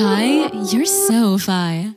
Kai, you're so fi.